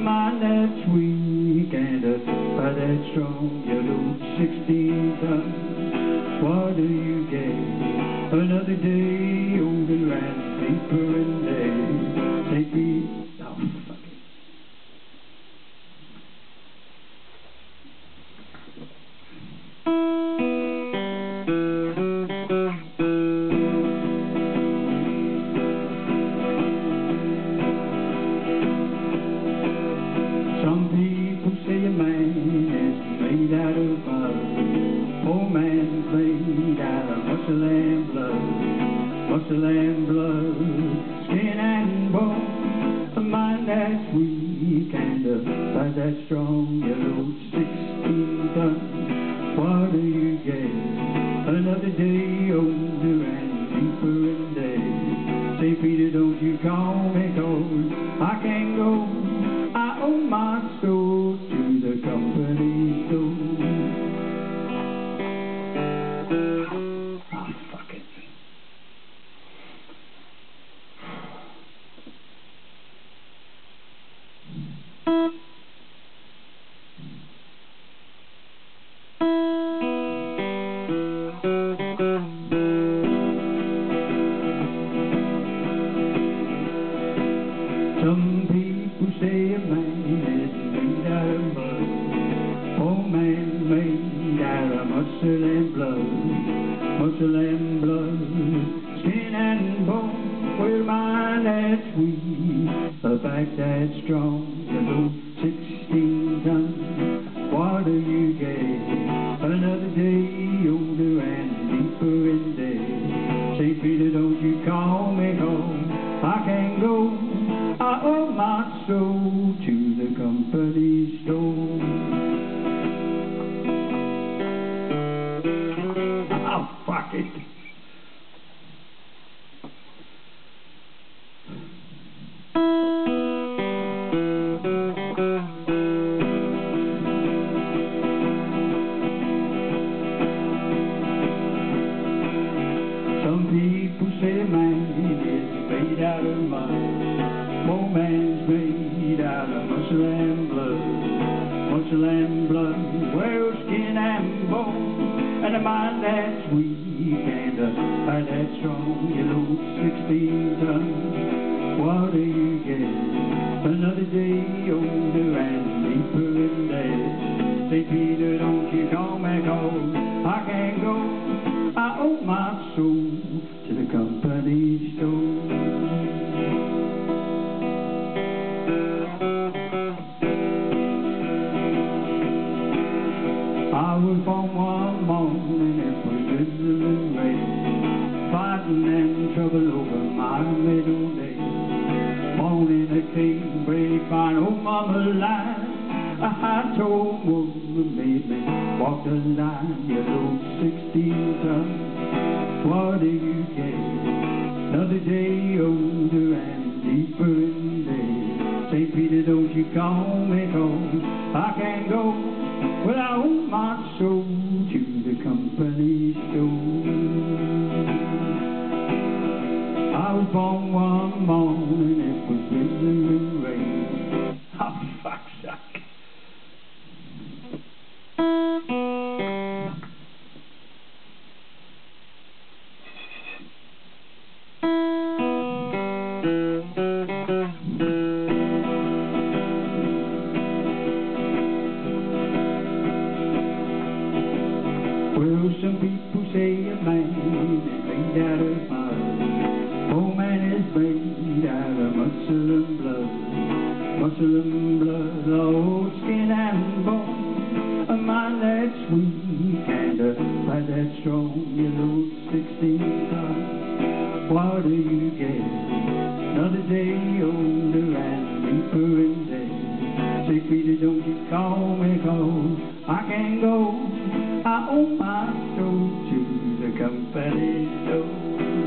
mind that's weak and a that's strong. Yellow 16 ton. What do you get? Another day older and deeper in day. Take me. Some people say a man is made out of mud. Poor man's made out of muscle and blood. Muscle and blood, skin and bone. A mind that's weak and a body that's strong. Yellow 16 ton. What do you get? Another day older and deeper in day. St. Peter, don't you call me cold. I can't go. Owe my of muscle and blood. Oh, muscle and blood, skin and bone. Well, mind that's weak, a back that's strong. Yellow 16 ton. What do you get? Another day older and deeper in day. St. Peter, don't you call me home. I can't go. I owe my soul to the company store. Out of mud. Poor man's made out of and blood. And blood, well, skin and bone. And a mind that's weak and a heart that's strong. You Yellow 16 ton. What do you get? Another day older and deeper in day. St. Peter, don't you call me cold. I can't go. I owe my soul to the company store. I was born one morning, it was drizzling rain, fighting and trouble over my middle name. Morning it came, break my old mama line. A high told woman made me walk the line, yellow 16 ton. What do you get? Another day older and deeper in day. St. Peter, don't you call me cold. That sweet and uh, by that strong yellow 16 car. What do you get? Another day older and deeper in day. St. Peter, don't you call me cause I can't go. I owe my soul to the company store.